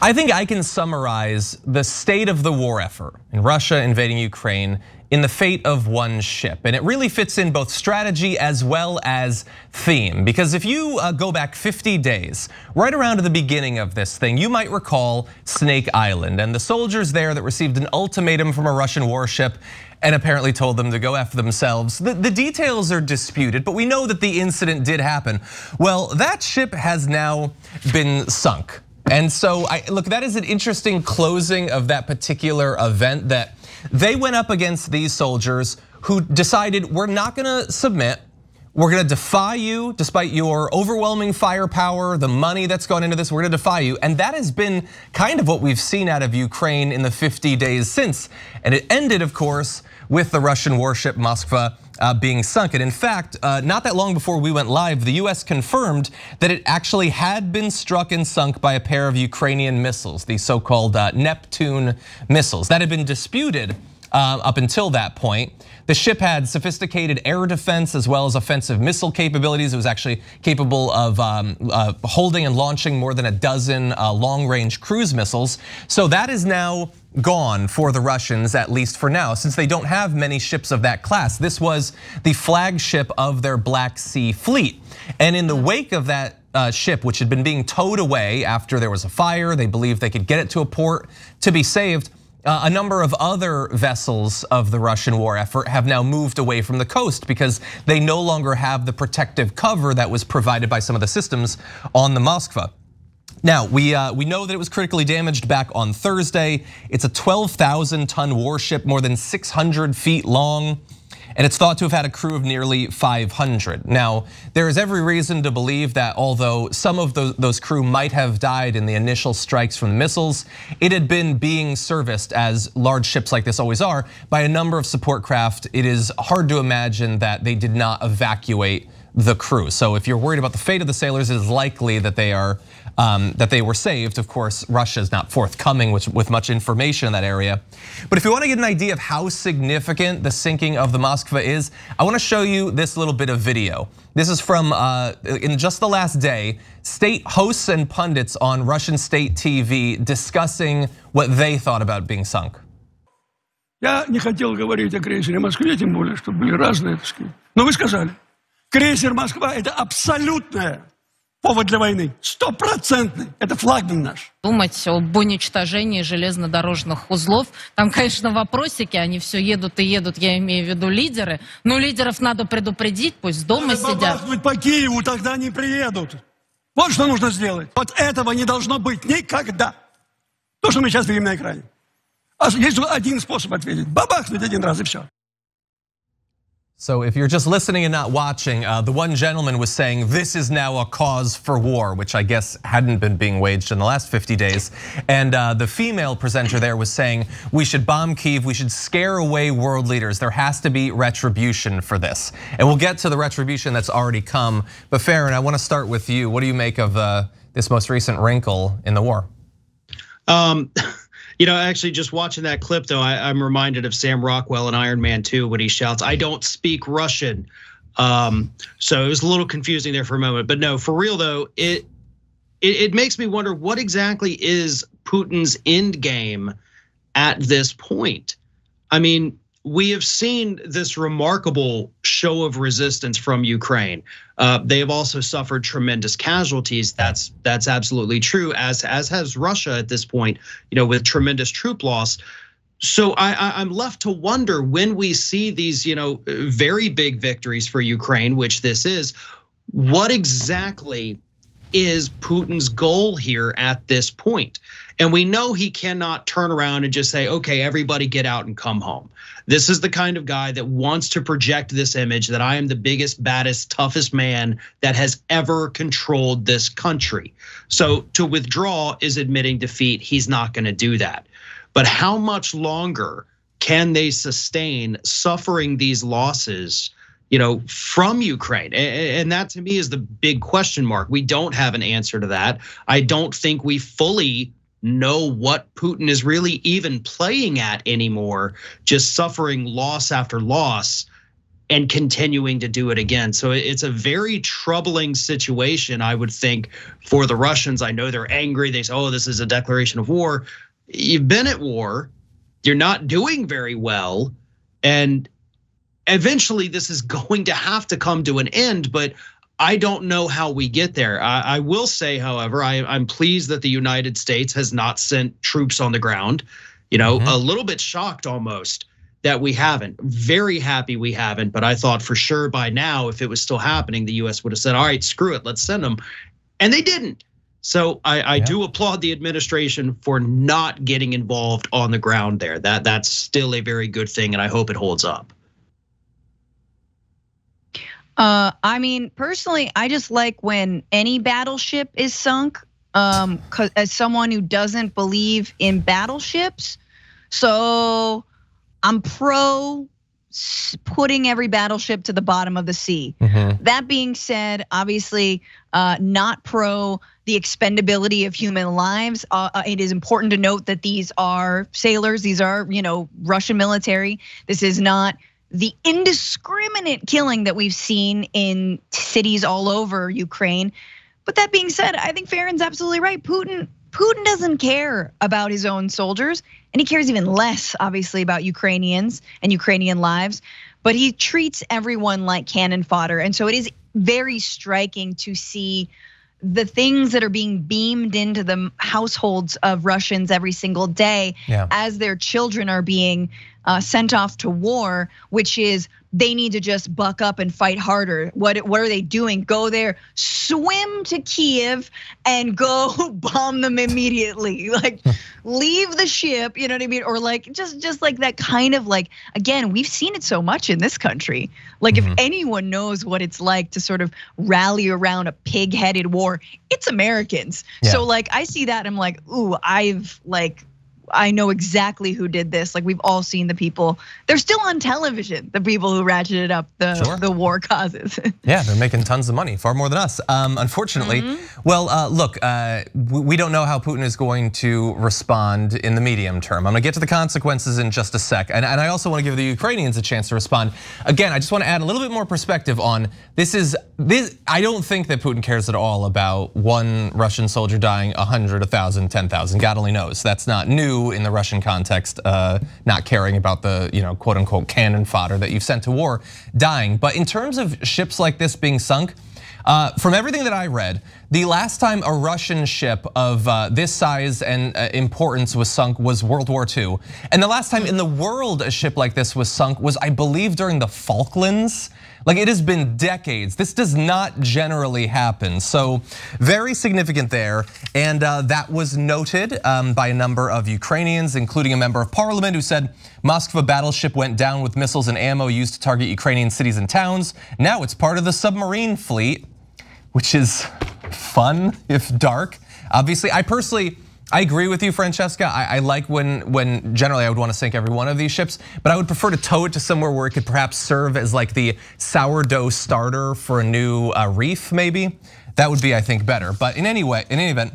I think I can summarize the state of the war effort in Russia invading Ukraine in the fate of one ship. And it really fits in both strategy as well as theme. Because if you uh, go back 50 days, right around to the beginning of this thing, you might recall Snake Island and the soldiers there that received an ultimatum from a Russian warship and apparently told them to go F themselves. The, the, details are disputed, but we know that the incident did happen. Well, that ship has now been sunk. And so, I, look, that is an interesting closing of that particular event that they went up against these soldiers who decided we're not gonna submit. We're gonna defy you despite your overwhelming firepower, the money that's gone into this, we're gonna defy you. And that has been kind of what we've seen out of Ukraine in the 50 days since. And it ended, of course, with the Russian warship Moskva being sunk. And in fact, uh, not that long before we went live, the US confirmed that it actually had been struck and sunk by a pair of Ukrainian missiles, the so-called uh, Neptune missiles. That had been disputed up until that point. The ship had sophisticated air defense as well as offensive missile capabilities. It was actually capable of um, uh, holding and launching more than a dozen uh, long range cruise missiles. So that is now gone for the Russians, at least for now, since they don't have many ships of that class. This was the flagship of their Black Sea fleet. And in the wake of that uh, ship, which had been being towed away after there was a fire, they believed they could get it to a port to be saved. Uh, a number of other vessels of the Russian war effort have now moved away from the coast because they no longer have the protective cover that was provided by some of the systems on the Moskva. Now, we, uh, we know that it was critically damaged back on Thursday. It's a 12,000 ton warship, more than 600 feet long and it's thought to have had a crew of nearly 500. Now, there is every reason to believe that although some of those crew might have died in the initial strikes from the missiles, it had been being serviced, as large ships like this always are, by a number of support craft. It is hard to imagine that they did not evacuate the crew. So if you're worried about the fate of the sailors, it is likely that they are um, that they were saved. Of course, Russia is not forthcoming with, with much information in that area. But if you want to get an idea of how significant the sinking of the Moskva is, I want to show you this little bit of video. This is from uh, in just the last day, state hosts and pundits on Russian state TV discussing what they thought about being sunk. Я не хотел говорить о крейсере Москве, тем более, что были разные, так сказать. Но вы сказали, Крейсер Москва – это абсолютная повод для войны. Стопроцентный. Это флагман наш. Думать об уничтожении железнодорожных узлов. Там, конечно, вопросики, они все едут и едут, я имею в виду лидеры. Но лидеров надо предупредить, пусть дома надо сидят. по Киеву, тогда они приедут. Вот что нужно сделать. Вот этого не должно быть никогда. То, что мы сейчас видим на экране. А есть один способ ответить. Бабахнуть один раз и все. So if you're just listening and not watching, uh, the one gentleman was saying this is now a cause for war, which I guess hadn't been being waged in the last 50 days. And uh, the female presenter there was saying we should bomb Kiev, we should scare away world leaders. There has to be retribution for this. And we'll get to the retribution that's already come. But Farron, I want to start with you. What do you make of uh, this most recent wrinkle in the war? Um, You know, actually, just watching that clip though, I, am reminded of Sam Rockwell in Iron Man 2 when he shouts, "I don't speak Russian." Um, so it was a little confusing there for a moment, but no, for real though, it it, it makes me wonder what exactly is Putin's end game at this point. I mean, we have seen this remarkable show of resistance from Ukraine. Uh, they have also suffered tremendous casualties. That's that's absolutely true. As as has Russia at this point, you know, with tremendous troop loss. So I, I'm left to wonder when we see these, you know, very big victories for Ukraine, which this is, what exactly is Putin's goal here at this point? And we know he cannot turn around and just say, okay, everybody get out and come home. This is the kind of guy that wants to project this image that I am the biggest, baddest, toughest man that has ever controlled this country. So to withdraw is admitting defeat. He's not going to do that. But how much longer can they sustain suffering these losses? You know, from Ukraine. And that to me is the big question mark. We don't have an answer to that. I don't think we fully know what Putin is really even playing at anymore, just suffering loss after loss. and continuing to do it again. So it's a very troubling situation, I would think, for the Russians. I know they're angry. They say, oh, this is a declaration of war. You've been at war, you're not doing very well. And eventually, this is going to have to come to an end. But I don't know how we get there. I, I will say, however, I, am pleased that the United States has not sent troops on the ground. You know, mm-hmm. a little bit shocked almost that we haven't. Very happy we haven't, but I thought for sure by now, if it was still happening, the US would have said, all right, screw it, let's send them. And they didn't. So I, I yeah. do applaud the administration for not getting involved on the ground there. That that's still a very good thing, and I hope it holds up. Uh, I mean, personally, I just like when any battleship is sunk. Um, as someone who doesn't believe in battleships, so I'm pro putting every battleship to the bottom of the sea. Mm-hmm. That being said, obviously, uh, not pro the expendability of human lives. Uh, uh, it is important to note that these are sailors. These are, you know, Russian military. This is not the indiscriminate killing that we've seen in cities all over Ukraine. But that being said, I think Farron's absolutely right. Putin Putin doesn't care about his own soldiers, and he cares even less, obviously, about Ukrainians and Ukrainian lives. But he treats everyone like cannon fodder. And so it is very striking to see the things that are being beamed into the households of Russians every single day yeah. as their children are being sent off to war, which is they need to just buck up and fight harder. What what are they doing? Go there, swim to Kiev, and go bomb them immediately. Like leave the ship, you know what I mean? Or like just just like that kind of like again, we've seen it so much in this country. Like mm-hmm. if anyone knows what it's like to sort of rally around a pig-headed war, it's Americans. Yeah. So like I see that I'm like, ooh, I've like I know exactly who did this. Like we've all seen the people. They're still on television. The people who ratcheted up the sure. the war causes. yeah, they're making tons of money, far more than us. Um, unfortunately, mm-hmm. well, uh, look, uh, we don't know how Putin is going to respond in the medium term. I'm gonna get to the consequences in just a sec, and, and I also want to give the Ukrainians a chance to respond. Again, I just want to add a little bit more perspective on this. Is this? I don't think that Putin cares at all about one Russian soldier dying, a 100, 1,000, 10,000. God only knows. That's not new in the Russian context, uh, not caring about the you know quote unquote cannon fodder that you've sent to war dying. But in terms of ships like this being sunk, uh, from everything that I read, the last time a Russian ship of uh, this size and uh, importance was sunk was World War II. And the last time in the world a ship like this was sunk was, I believe, during the Falklands. Like it has been decades. This does not generally happen. So very significant there. And uh, that was noted um, by a number of Ukrainians, including a member of parliament who said Moskva battleship went down with missiles and ammo used to target Ukrainian cities and towns. Now it's part of the submarine fleet, which is fun if dark. Obviously, I personally, I agree with you, Francesca. I, I, like when, when generally I would want to sink every one of these ships, but I would prefer to tow it to somewhere where it could perhaps serve as like the sourdough starter for a new uh, reef, maybe. That would be, I think, better. But in any way, in any event,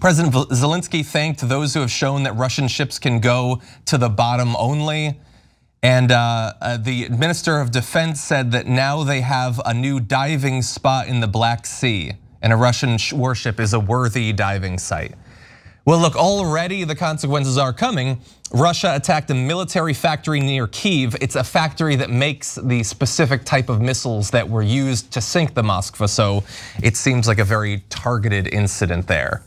President Zelensky thanked those who have shown that Russian ships can go to the bottom only. And uh, uh, the Minister of Defense said that now they have a new diving spot in the Black Sea, and a Russian warship is a worthy diving site. Well, look, already the consequences are coming. Russia attacked a military factory near Kiev. It's a factory that makes the specific type of missiles that were used to sink the Moskva. So it seems like a very targeted incident there.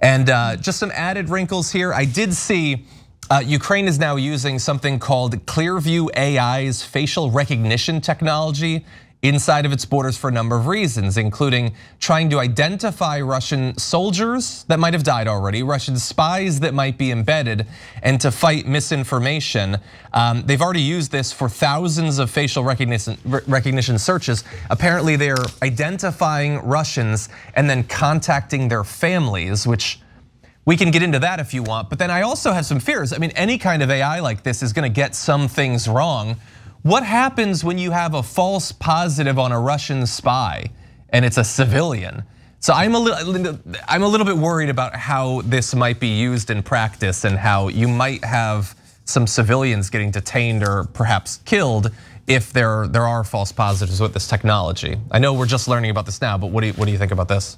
And uh, just some added wrinkles here. I did see uh, Ukraine is now using something called Clearview AI's facial recognition technology inside of its borders for a number of reasons, including trying to identify Russian soldiers that might have died already, Russian spies that might be embedded, and to fight misinformation. Um, they've already used this for thousands of facial recognition, recognition searches. Apparently, they're identifying Russians and then contacting their families, which we can get into that if you want, but then I also have some fears. I mean, any kind of AI like this is gonna get some things wrong. What happens when you have a false positive on a Russian spy and it's a civilian? So I'm a little, I'm a little bit worried about how this might be used in practice and how you might have some civilians getting detained or perhaps killed if there there are false positives with this technology. I know we're just learning about this now, but what do you what do you think about this?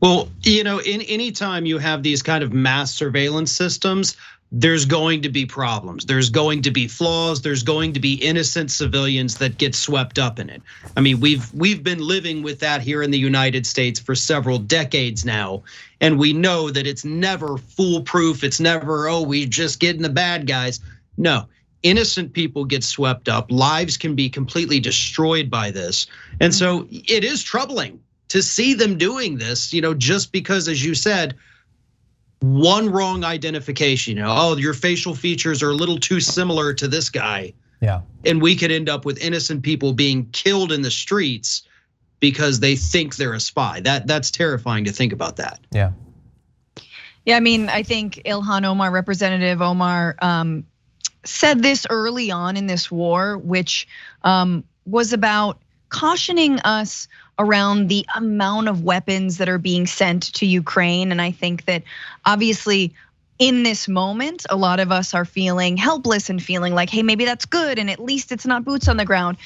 Well, you know, in any time you have these kind of mass surveillance systems, there's going to be problems. There's going to be flaws. There's going to be innocent civilians that get swept up in it. I mean, we've we've been living with that here in the United States for several decades now, and we know that it's never foolproof. It's never oh we just getting the bad guys. No, innocent people get swept up. Lives can be completely destroyed by this, and mm-hmm. so it is troubling to see them doing this. You know, just because, as you said one wrong identification. You know, oh, your facial features are a little too similar to this guy. Yeah. And we could end up with innocent people being killed in the streets because they think they're a spy. That that's terrifying to think about that. Yeah. Yeah, I mean, I think Ilhan Omar, Representative Omar, um, said this early on in this war, which um, was about cautioning us around the amount of weapons that are being sent to Ukraine. And I think that obviously in this moment, a lot of us are feeling helpless and feeling like, hey, maybe that's good. And at least it's not boots on the ground.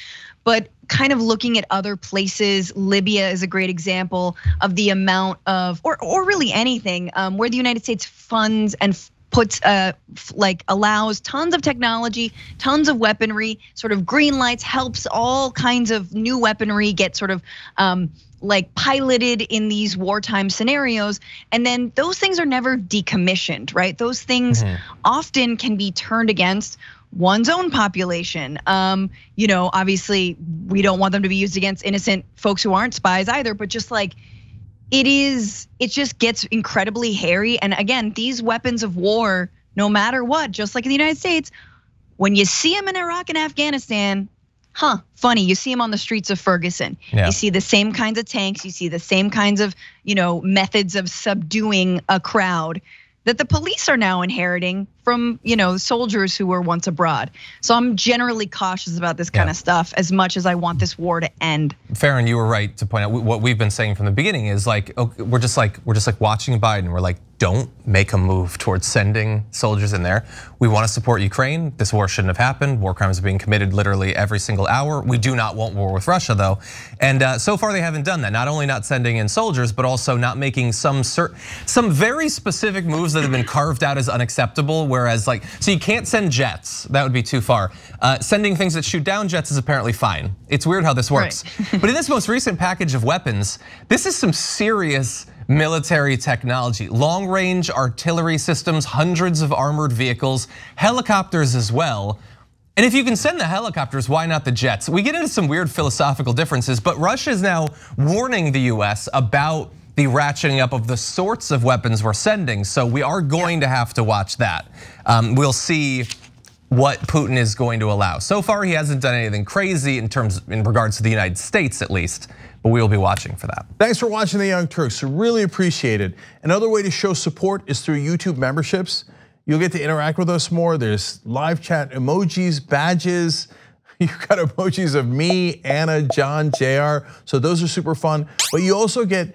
But kind of looking at other places, Libya is a great example of the amount of, or, or really anything, um, where the United States funds and puts uh like allows tons of technology, tons of weaponry, sort of green lights, helps all kinds of new weaponry get sort of um like piloted in these wartime scenarios. And then those things are never decommissioned right? Those things mm-hmm. often can be turned against one's own population. Um you know obviously we don't want them to be used against innocent folks who aren't spies either but just like it is it just gets incredibly hairy. And again these weapons of war no matter what just like in the united states when you see them in iraq and afghanistan huh funny. You see them on the streets of ferguson. Yeah. you see the same kinds of tanks. You see the same kinds of you know methods of subduing a crowd that the police are now inheriting from you know soldiers who were once abroad. So I'm generally cautious about this kind yeah. of stuff as much as I want this war to end. Farron, you were right to point out what we've been saying from the beginning is like we're just like we're just like watching Biden. We're like don't make a move towards sending soldiers in there. We want to support Ukraine. This war shouldn't have happened. War crimes are being committed literally every single hour. We do not want war with Russia though. And uh, so far they haven't done that. Not only not sending in soldiers, but also not making some some very specific moves that have been carved out as unacceptable. Whereas like, so you can't send jets. That would be too far. Uh, sending things that shoot down jets is apparently fine. It's weird how this works. Right. but in this most recent package of weapons, this is some serious military technology, long range artillery systems, hundreds of armored vehicles, helicopters as well. And if you can send the helicopters, why not the jets? We get into some weird philosophical differences, but Russia is now warning the US about the ratcheting up of the sorts of weapons we're sending. So we are going to have to watch that. Um, we'll see what Putin is going to allow. So far, he hasn't done anything crazy in terms, in regards to the United States, at least but we will be watching for that. Thanks for watching The Young Turks, really appreciate it. Another way to show support is through YouTube memberships. You'll get to interact with us more. There's live chat emojis, badges. You've got emojis of me, Ana, John, JR. So those are super fun. But you also get